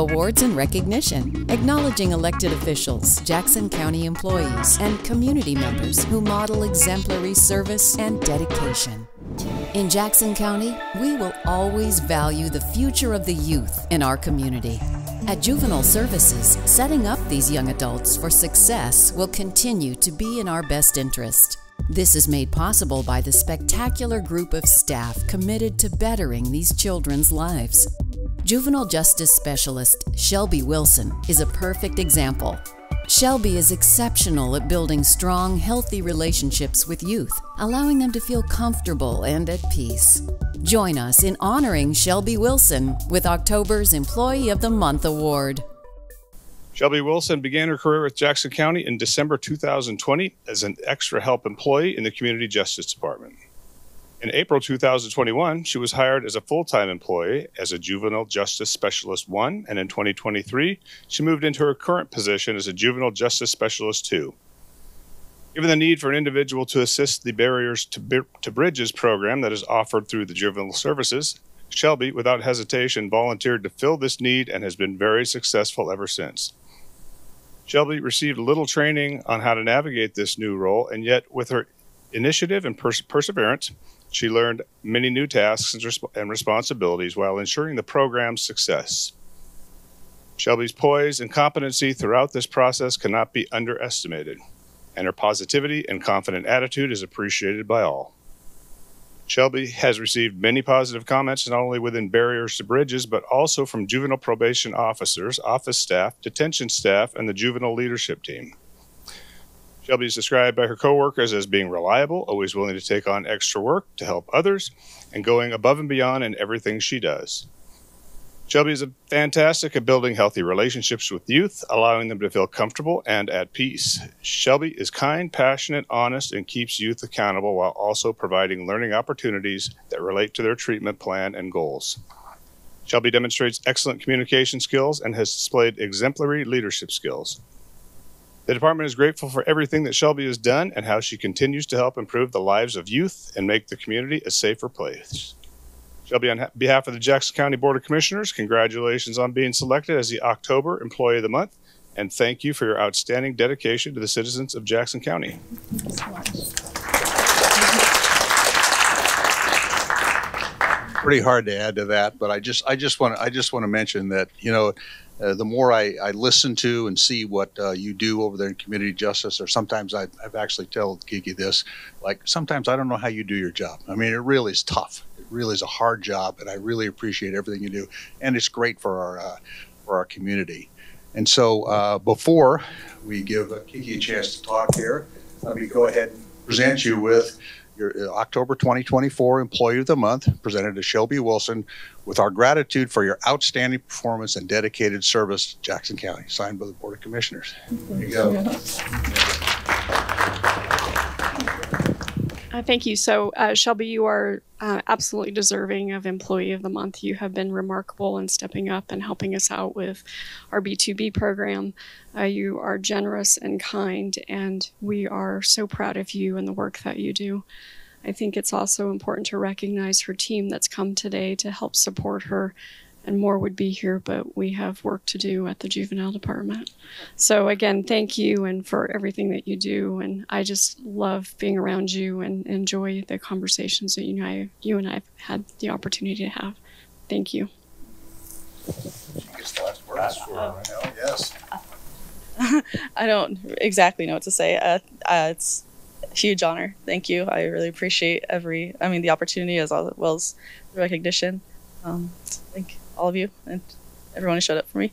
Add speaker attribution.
Speaker 1: Awards and recognition, acknowledging elected officials, Jackson County employees, and community members who model exemplary service and dedication. In Jackson County, we will always value the future of the youth in our community. At Juvenile Services, setting up these young adults for success will continue to be in our best interest. This is made possible by the spectacular group of staff committed to bettering these children's lives. Juvenile Justice Specialist Shelby Wilson is a perfect example. Shelby is exceptional at building strong, healthy relationships with youth, allowing them to feel comfortable and at peace. Join us in honoring Shelby Wilson with October's Employee of the Month Award.
Speaker 2: Shelby Wilson began her career with Jackson County in December 2020 as an extra help employee in the Community Justice Department. In April 2021, she was hired as a full time employee as a Juvenile Justice Specialist 1, and in 2023, she moved into her current position as a Juvenile Justice Specialist 2. Given the need for an individual to assist the Barriers to, to Bridges program that is offered through the Juvenile Services, Shelby, without hesitation, volunteered to fill this need and has been very successful ever since. Shelby received little training on how to navigate this new role, and yet, with her initiative and pers- perseverance, she learned many new tasks and, resp- and responsibilities while ensuring the program's success. Shelby's poise and competency throughout this process cannot be underestimated, and her positivity and confident attitude is appreciated by all. Shelby has received many positive comments not only within Barriers to Bridges, but also from juvenile probation officers, office staff, detention staff, and the juvenile leadership team. Shelby is described by her coworkers as being reliable, always willing to take on extra work to help others, and going above and beyond in everything she does. Shelby is fantastic at building healthy relationships with youth, allowing them to feel comfortable and at peace. Shelby is kind, passionate, honest, and keeps youth accountable while also providing learning opportunities that relate to their treatment plan and goals. Shelby demonstrates excellent communication skills and has displayed exemplary leadership skills. The department is grateful for everything that Shelby has done and how she continues to help improve the lives of youth and make the community a safer place. Shelby, on behalf of the Jackson County Board of Commissioners, congratulations on being selected as the October Employee of the Month, and thank you for your outstanding dedication to the citizens of Jackson County.
Speaker 3: Pretty hard to add to that, but I just I just want I just want to mention that you know uh, the more I, I, listen to and see what uh, you do over there in community justice, or sometimes I, have actually told Kiki this, like sometimes I don't know how you do your job. I mean, it really is tough It really is a hard job, and I really appreciate everything you do, and it's great for our uh, for our community. And so, uh, before we give Kiki a chance to talk here, let me go ahead and present you with your uh, October 2024 Employee of the Month, presented to Shelby Wilson, with our gratitude for your outstanding performance and dedicated service to Jackson County, signed by the Board of Commissioners. There you go.
Speaker 4: Uh, thank you. So, uh, Shelby, you are uh, absolutely deserving of Employee of the Month. You have been remarkable in stepping up and helping us out with our B2B program. Uh, you are generous and kind, and we are so proud of you and the work that you do. I think it's also important to recognize her team that's come today to help support her and more would be here, but we have work to do at the juvenile department. So again, thank you and for everything that you do. And I just love being around you and enjoy the conversations that you and I, you and I have had the opportunity to have. Thank you.
Speaker 3: Yes.
Speaker 5: I don't exactly know what to say. Uh, uh, it's a huge honor. Thank you. I really appreciate every, I mean, the opportunity as well as the recognition. Um, thank all of you and everyone who shut up for me.